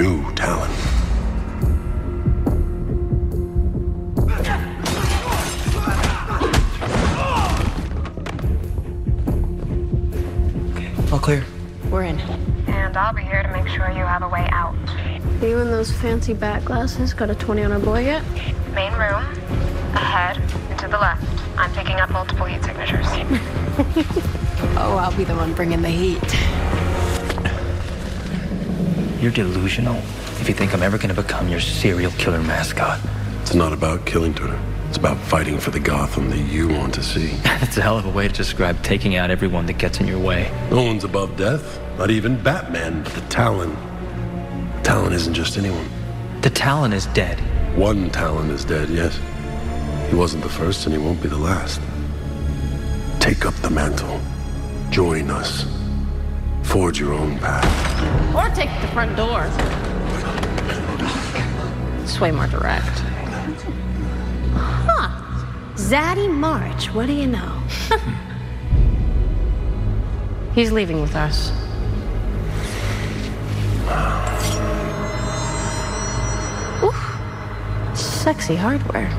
new Talon. All clear. We're in. And I'll be here to make sure you have a way out. You and those fancy bat glasses got a 20 on our boy yet? Main room, ahead, and to the left. I'm picking up multiple heat signatures. Oh, I'll be the one bringing the heat. You're delusional if you think I'm ever gonna become your serial killer mascot. It's not about killing Turner. It's about fighting for the Gotham that you want to see. That's a hell of a way to describe taking out everyone that gets in your way. No one's above death. Not even Batman, but the Talon. The Talon isn't just anyone. The Talon is dead. One Talon is dead, yes. He wasn't the first, and he won't be the last. Take up the mantle. Join us. Forge your own path. Or take the front door. It's way more direct. Huh. Zaddy March, what do you know? He's leaving with us. Ooh, sexy hardware.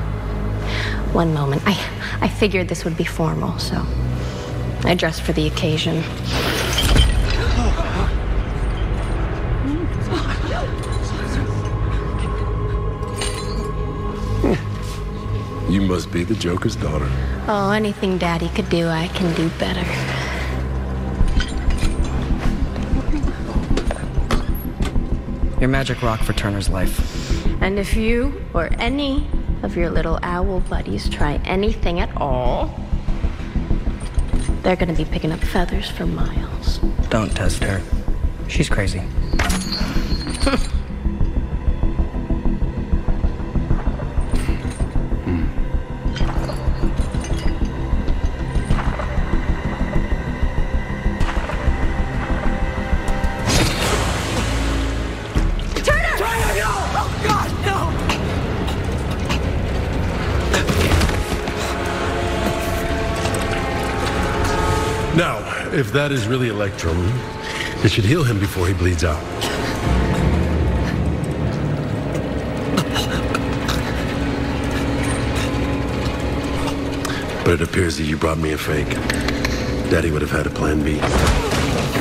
One moment. I, I figured this would be formal, so I dressed for the occasion. You must be the Joker's daughter. Oh, anything Daddy could do, I can do better. Your magic rock for Turner's life. And if you or any of your little owl buddies try anything at all, they're gonna be picking up feathers for miles. Don't test her. She's crazy. Now, if that is really Electrum, it should heal him before he bleeds out. But it appears that you brought me a fake. Daddy would have had a plan B.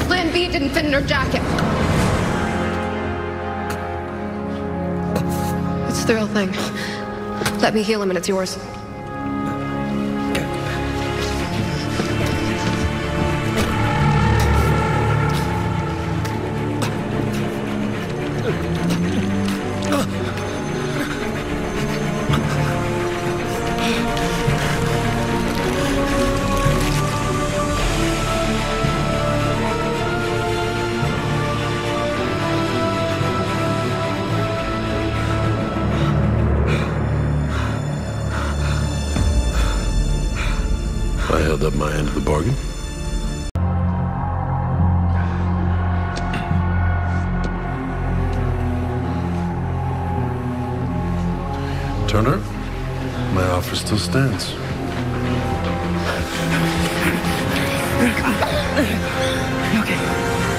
Plan B didn't fit in her jacket. It's the real thing. Let me heal him and it's yours. Held up my end of the bargain. Turner, my offer still stands. Okay.